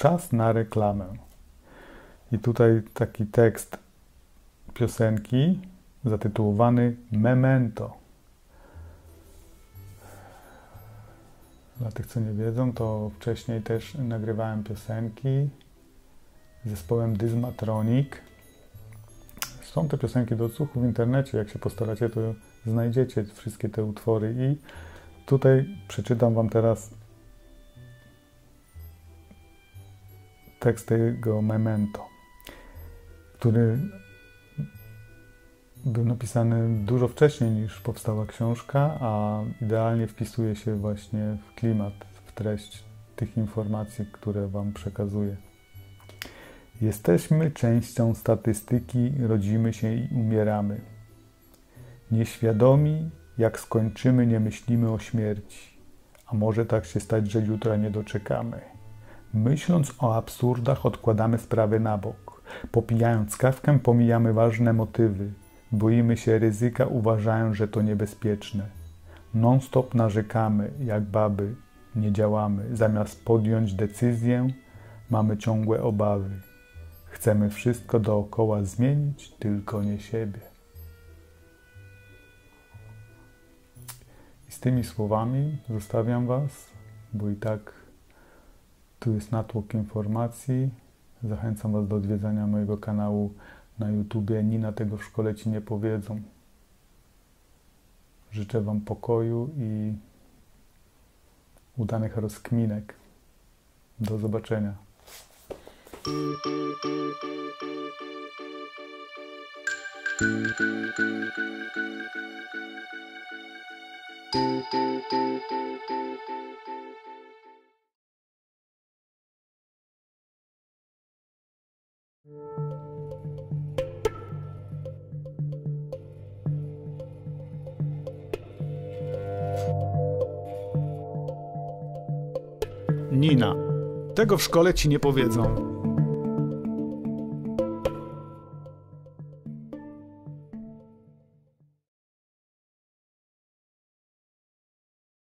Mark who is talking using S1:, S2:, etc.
S1: Czas na reklamę. I tutaj taki tekst piosenki zatytułowany Memento. Dla tych, co nie wiedzą, to wcześniej też nagrywałem piosenki z zespołem Dysmatronic. Są te piosenki do odsłuchu w internecie. Jak się postaracie, to znajdziecie wszystkie te utwory. I tutaj przeczytam Wam teraz tekst tego memento, który był napisany dużo wcześniej niż powstała książka, a idealnie wpisuje się właśnie w klimat, w treść tych informacji, które Wam przekazuję. Jesteśmy częścią statystyki, rodzimy się i umieramy. Nieświadomi, jak skończymy, nie myślimy o śmierci, a może tak się stać, że jutra nie doczekamy. Myśląc o absurdach, odkładamy sprawy na bok. Popijając kawkę, pomijamy ważne motywy. Boimy się ryzyka, uważając, że to niebezpieczne. Non-stop narzekamy, jak baby, nie działamy. Zamiast podjąć decyzję, mamy ciągłe obawy. Chcemy wszystko dookoła zmienić, tylko nie siebie. I z tymi słowami zostawiam Was, bo i tak tu jest natłok informacji. Zachęcam Was do odwiedzania mojego kanału na YouTubie. Nina tego w szkole Ci nie powiedzą. Życzę Wam pokoju i udanych rozkminek. Do zobaczenia.
S2: Nina. Tego w szkole ci nie powiedzą.